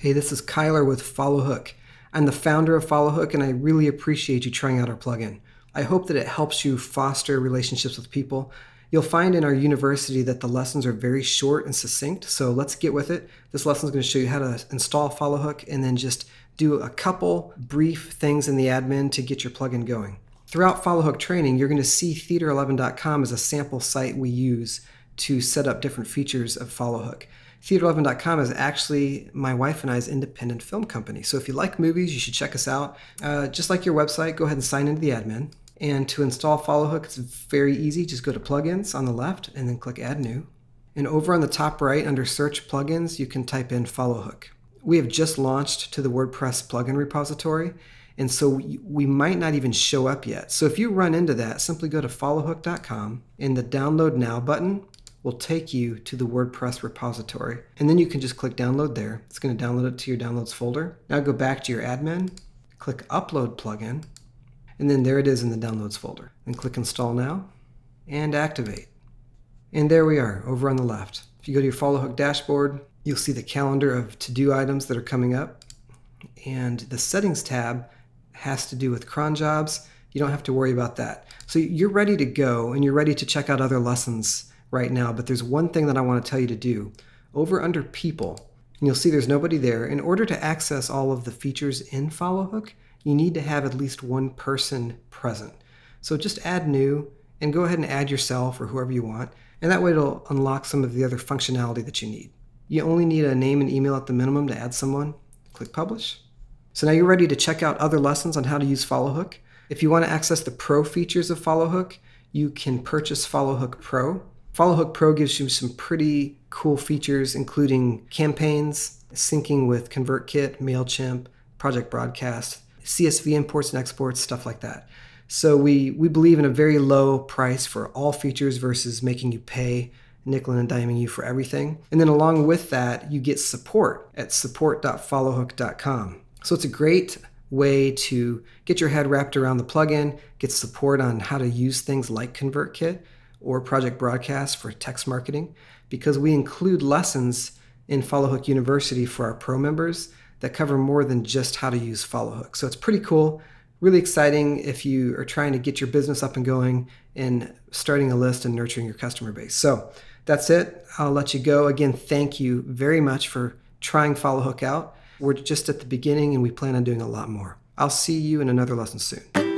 Hey, this is Kyler with FollowHook. I'm the founder of FollowHook, and I really appreciate you trying out our plugin. I hope that it helps you foster relationships with people. You'll find in our university that the lessons are very short and succinct, so let's get with it. This lesson is going to show you how to install FollowHook and then just do a couple brief things in the admin to get your plugin going. Throughout FollowHook training, you're going to see Theater11.com as a sample site we use to set up different features of FollowHook. Theater11.com is actually my wife and I's independent film company. So if you like movies, you should check us out. Uh, just like your website, go ahead and sign into the admin. And to install FollowHook, it's very easy. Just go to Plugins on the left and then click Add New. And over on the top right under Search Plugins, you can type in FollowHook. We have just launched to the WordPress plugin repository, and so we might not even show up yet. So if you run into that, simply go to followhook.com and the Download Now button will take you to the WordPress repository. And then you can just click download there. It's going to download it to your downloads folder. Now go back to your admin, click upload plugin, and then there it is in the downloads folder. Then click install now and activate. And there we are over on the left. If you go to your FollowHook dashboard, you'll see the calendar of to-do items that are coming up. And the settings tab has to do with cron jobs. You don't have to worry about that. So you're ready to go and you're ready to check out other lessons right now, but there's one thing that I want to tell you to do. Over under people, and you'll see there's nobody there. In order to access all of the features in FollowHook, you need to have at least one person present. So just add new and go ahead and add yourself or whoever you want, and that way it'll unlock some of the other functionality that you need. You only need a name and email at the minimum to add someone. Click publish. So now you're ready to check out other lessons on how to use FollowHook. If you want to access the pro features of FollowHook, you can purchase FollowHook Pro. FollowHook Pro gives you some pretty cool features, including campaigns, syncing with ConvertKit, MailChimp, Project Broadcast, CSV imports and exports, stuff like that. So we, we believe in a very low price for all features versus making you pay nickel and diming you for everything. And then along with that, you get support at support.followhook.com. So it's a great way to get your head wrapped around the plugin, get support on how to use things like ConvertKit, or Project Broadcast for text marketing because we include lessons in FollowHook University for our pro members that cover more than just how to use FollowHook. So it's pretty cool, really exciting if you are trying to get your business up and going and starting a list and nurturing your customer base. So that's it. I'll let you go. Again, thank you very much for trying FollowHook out. We're just at the beginning and we plan on doing a lot more. I'll see you in another lesson soon.